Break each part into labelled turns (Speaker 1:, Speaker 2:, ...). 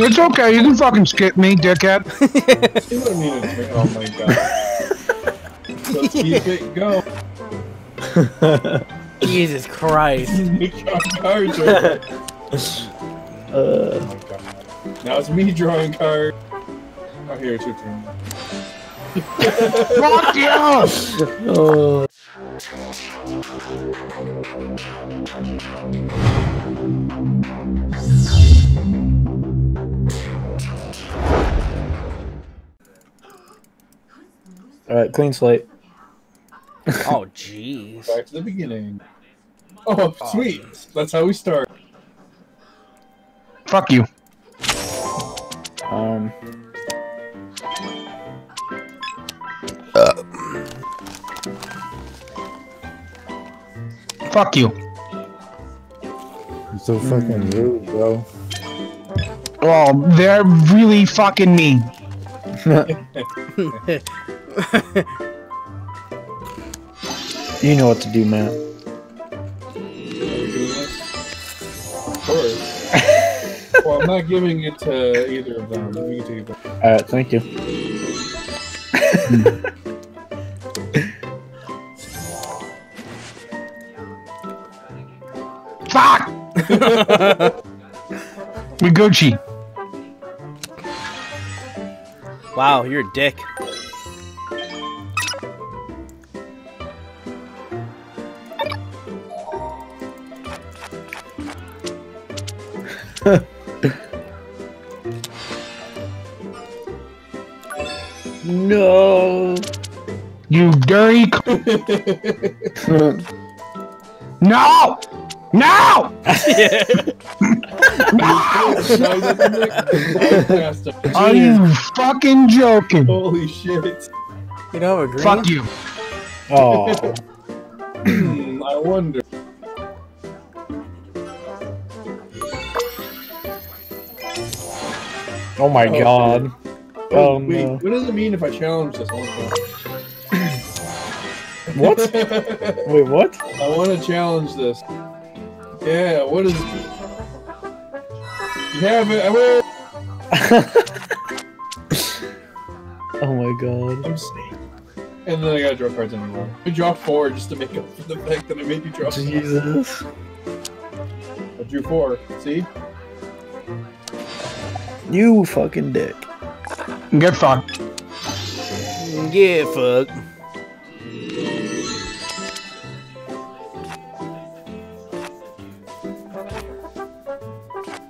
Speaker 1: It's okay. You can fucking skip me, dickhead.
Speaker 2: You don't need to drink. Oh my god. Let's keep it going.
Speaker 3: Jesus Christ.
Speaker 2: Make your cards right.
Speaker 4: Uh,
Speaker 2: Oh my god. Now it's me drawing card. Oh, here, it's your turn.
Speaker 1: Fuck you!
Speaker 4: oh. Alright, clean slate.
Speaker 3: Oh, jeez.
Speaker 2: Back to the beginning. Oh, sweet. That's how we start.
Speaker 1: Fuck you.
Speaker 4: Um, Uh.
Speaker 1: Fuck you.
Speaker 4: you're so fucking rude, bro.
Speaker 1: Oh, they're really fucking mean.
Speaker 4: You know what to do, man.
Speaker 2: Are we doing this? Of course. well, I'm not giving it to either of them. We can take it back.
Speaker 4: Alright, thank you.
Speaker 1: Fuck! we Gucci.
Speaker 3: wow, you're a dick.
Speaker 4: No.
Speaker 1: You dirty. c- No! No!
Speaker 2: No, that's Nick. I passed him.
Speaker 1: Are you fucking joking?
Speaker 2: Holy shit.
Speaker 3: You don't a green?
Speaker 1: Fuck you.
Speaker 4: Oh.
Speaker 2: I wonder.
Speaker 4: Oh my
Speaker 2: Oh,
Speaker 4: god. Oh, oh
Speaker 2: Wait,
Speaker 4: no.
Speaker 2: what does it mean if I challenge this one
Speaker 4: What? Wait, what?
Speaker 2: I want to challenge this. Yeah, what is You have it. I will.
Speaker 4: oh my god.
Speaker 2: I'm safe. And then I gotta draw cards anymore. I draw four just to make up for the fact that I made you draw.
Speaker 4: Jesus.
Speaker 2: I drew four. See?
Speaker 4: You fucking dick.
Speaker 1: Get fucked.
Speaker 3: Yeah, fuck.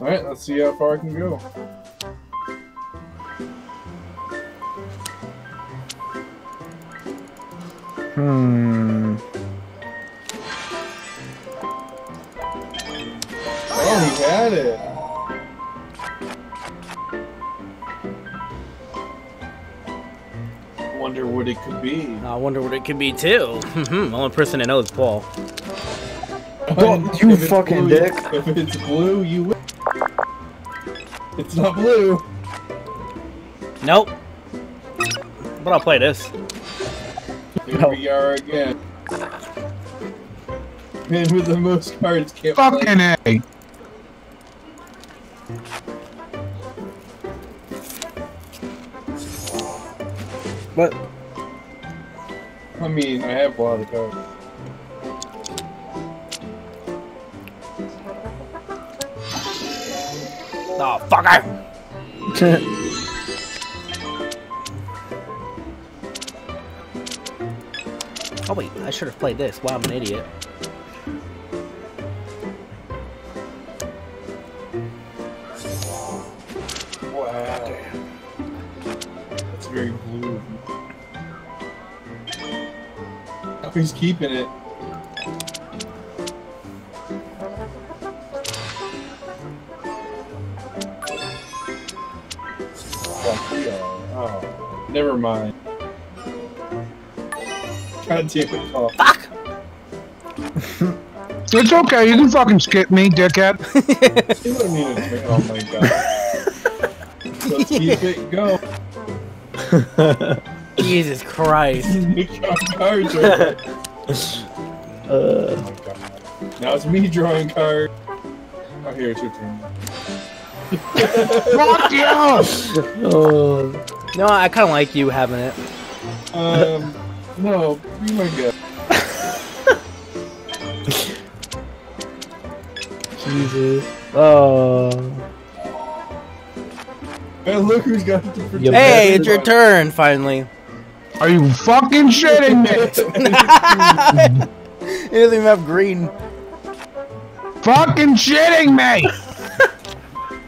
Speaker 2: All right, let's see how far I can go.
Speaker 4: Hmm.
Speaker 2: Oh, he had it. I wonder what it could be.
Speaker 3: I wonder what it could be too. the Only person that knows is Paul.
Speaker 4: Well, you
Speaker 2: If
Speaker 4: fucking
Speaker 2: blue-
Speaker 4: dick.
Speaker 2: If it's blue, you win. It's not blue.
Speaker 3: Nope. But I'll play this.
Speaker 2: Here
Speaker 4: No.
Speaker 2: we are again. Man with the most cards can't play.
Speaker 1: Fucking A.
Speaker 4: What?
Speaker 2: I mean, I have a lot of cards.
Speaker 3: Oh, fucker! Oh wait, I should have played this. Wow, I'm an idiot.
Speaker 2: Wow. That's very blue. He's keeping it. Fuck, we are. Oh, never mind. God damn it, Paul.
Speaker 3: Fuck!
Speaker 1: It's okay. You can fucking skip me, dickhead.
Speaker 2: You don't need to drink. Oh my god. Let's keep it going.
Speaker 3: Jesus Christ.
Speaker 2: Make your cards right.
Speaker 4: uh,
Speaker 2: Oh my god. Now it's me drawing card. Oh, here, it's your turn.
Speaker 1: Fuck you!
Speaker 4: Oh,
Speaker 3: No, I kind of like you having it.
Speaker 2: Um, no, be my guest.
Speaker 4: Jesus. Oh.
Speaker 2: Hey, look who's got the protect.
Speaker 3: Hey, it's your turn finally.
Speaker 1: Are you fucking shitting me?
Speaker 3: He doesn't even have green.
Speaker 1: fucking shitting me!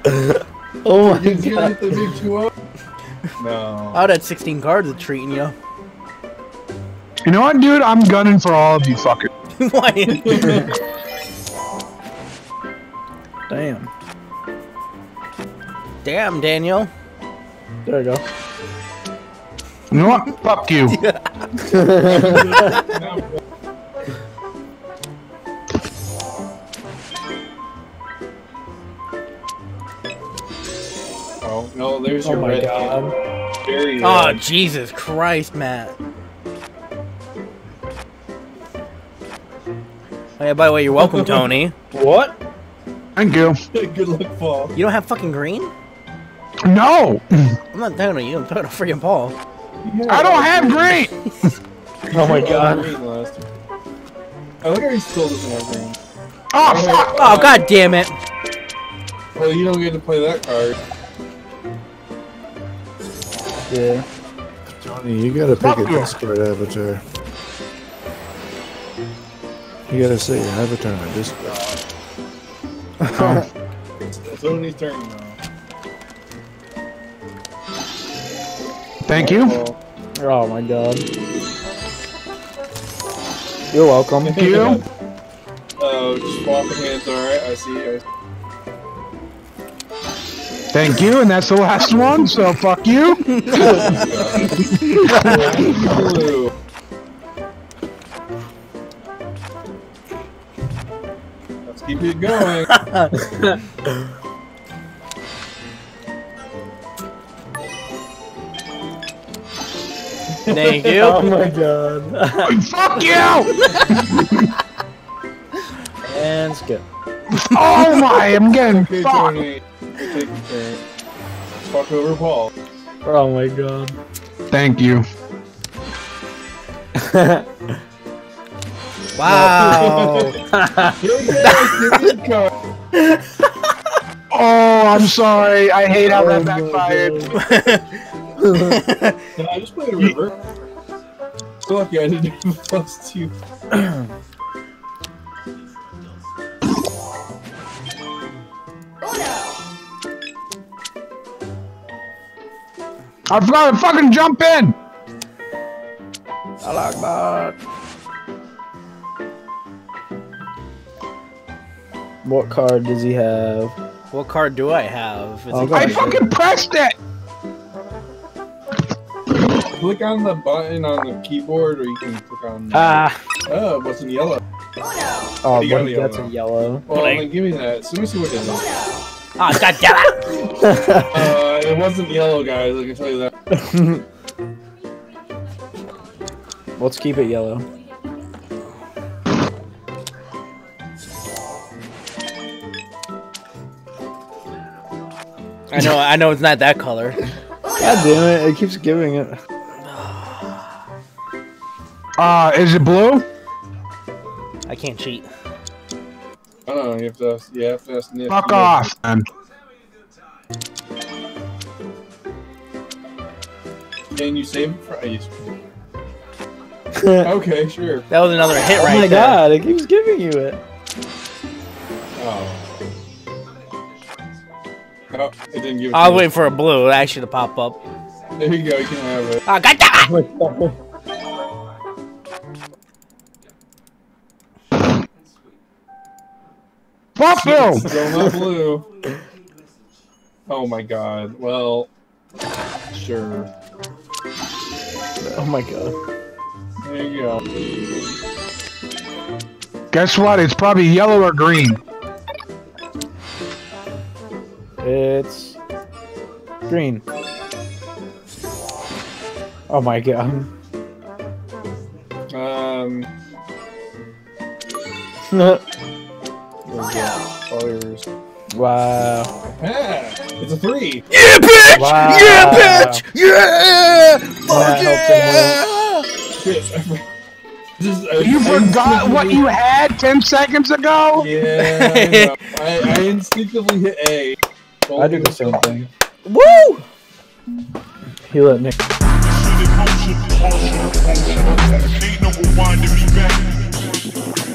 Speaker 4: Oh my
Speaker 2: Did you
Speaker 4: god.
Speaker 2: get the big two up? No.
Speaker 3: I would have 16 cards of treating you.
Speaker 1: You know what, dude? I'm gunning for all of you fuckers.
Speaker 3: Why?
Speaker 4: Damn.
Speaker 3: Damn, Daniel.
Speaker 4: There you go.
Speaker 1: You know what? Fuck you.
Speaker 2: Oh, no, there's
Speaker 4: Oh
Speaker 2: your
Speaker 4: my
Speaker 2: red
Speaker 4: god.
Speaker 2: hand. Very
Speaker 3: Oh,
Speaker 2: red.
Speaker 3: Jesus Christ, Matt. Oh, yeah, by the way, you're welcome, Tony.
Speaker 4: What?
Speaker 1: Thank you.
Speaker 2: Good luck, Paul.
Speaker 3: You don't have fucking green?
Speaker 1: No!
Speaker 3: I'm not talking to you, I'm talking to freaking Paul.
Speaker 1: I don't have green!
Speaker 4: Oh my
Speaker 2: Oh,
Speaker 4: god.
Speaker 2: I like how he still doesn't have green.
Speaker 1: Oh, oh, fuck!
Speaker 3: Oh, god damn it.
Speaker 2: Well, you don't get to play that card.
Speaker 4: Yeah.
Speaker 5: Tony, you gotta pick
Speaker 1: Fuck
Speaker 5: a
Speaker 1: you.
Speaker 5: Discord avatar. You gotta set your avatar on Discord.
Speaker 1: Oh,
Speaker 2: It's Tony's turn now.
Speaker 1: Thank you.
Speaker 2: Paul.
Speaker 4: Oh my god. You're welcome.
Speaker 1: Thank you.
Speaker 2: Oh, just swapping hands, alright, I see. I see.
Speaker 1: Thank you, and that's the last one, so fuck you.
Speaker 2: Let's keep it going.
Speaker 3: Thank you.
Speaker 4: Oh my god.
Speaker 1: fuck you!
Speaker 4: and skip.
Speaker 1: Oh my, I'm getting
Speaker 2: Okay,
Speaker 1: fucked.
Speaker 2: Tony. Take. Fuck over Paul.
Speaker 4: Oh my god.
Speaker 1: Thank you.
Speaker 3: Wow.
Speaker 2: Here you go, give me the card.
Speaker 1: Oh, I'm sorry. I hate how that
Speaker 4: Oh my
Speaker 1: backfired.
Speaker 4: God.
Speaker 2: No, I just played a river. So lucky I didn't even plus you.
Speaker 1: I forgot to fucking jump in.
Speaker 4: I like that. What card does he have?
Speaker 3: what card do I have? Is
Speaker 4: Oh,
Speaker 1: I fucking pressed it.
Speaker 2: Click on the button on the keyboard, or you can click on.
Speaker 4: Ah.
Speaker 2: Oh, what's in yellow?
Speaker 4: Oh,
Speaker 2: You got
Speaker 4: but
Speaker 2: the
Speaker 4: that's
Speaker 2: yellow.
Speaker 4: a yellow.
Speaker 2: Well,
Speaker 3: Like-
Speaker 2: then give me that. So let me see what it is.
Speaker 3: Oh, god damn it.
Speaker 2: Uh, it wasn't yellow, guys. I can tell you that.
Speaker 4: Let's keep it yellow.
Speaker 3: I know, I know it's not that color.
Speaker 4: God damn it! It keeps giving it.
Speaker 1: Uh, is it blue?
Speaker 3: I can't cheat.
Speaker 2: I don't know. You have to. Ask, you have to ask Nick.
Speaker 1: Fuck off, man.
Speaker 2: Can you save it for? I used-
Speaker 4: oh
Speaker 2: Okay, sure.
Speaker 3: That was another hit right there.
Speaker 4: Oh my
Speaker 3: there.
Speaker 4: god! It keeps giving you it.
Speaker 2: Oh. Oh, it didn't give. It
Speaker 3: I
Speaker 2: to
Speaker 3: was
Speaker 2: me.
Speaker 3: waiting for a blue actually to pop up.
Speaker 2: There you go. You can have it.
Speaker 3: Oh, god damn it.
Speaker 4: Oh my god.
Speaker 1: Fuck you.
Speaker 2: Still not blue. Oh my god. Well, sure.
Speaker 4: Oh my god.
Speaker 2: There you go.
Speaker 1: Guess what? It's probably yellow or green.
Speaker 4: It's green. Oh my god.
Speaker 2: Um.
Speaker 4: wow.
Speaker 2: All yours.
Speaker 4: Wow.
Speaker 2: Ah, It's a three.
Speaker 3: Yeah, bitch!
Speaker 4: Wow.
Speaker 3: Yeah, bitch! Yeah!
Speaker 4: That
Speaker 3: Fuck
Speaker 4: helped him
Speaker 3: yeah!
Speaker 2: Shit, I for- Just, I-
Speaker 1: You
Speaker 2: I
Speaker 1: forgot what you had 10 seconds ago?
Speaker 2: Yeah, I. I, I instinctively hit A.
Speaker 4: I do the same thing.
Speaker 3: Woo!
Speaker 4: He let Nick.
Speaker 6: Ain't no rewinding me back.